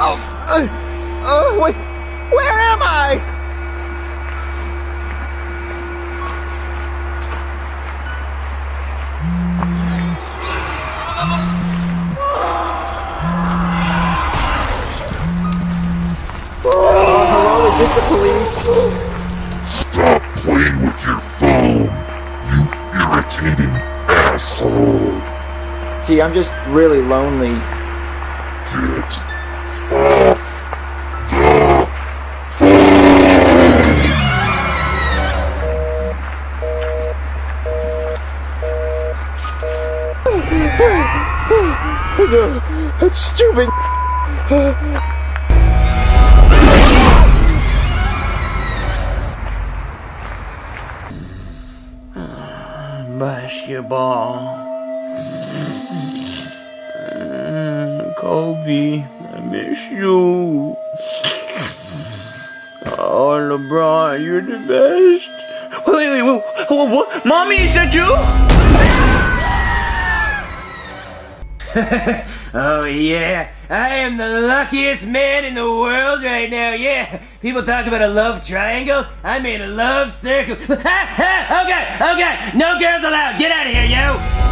Oh, oh, oh, wait, where am I? Oh, hello, is this the police? Stop playing with your phone, you irritating asshole. See, I'm just really lonely. No, That's stupid. Basketball. Kobe, I miss you. Oh, LeBron, you're the best. Wait, wait, wait, what? Mommy, is that you? oh yeah, I am the luckiest man in the world right now. Yeah, people talk about a love triangle. I'm in a love circle. okay, okay, no girls allowed. Get out of here, yo.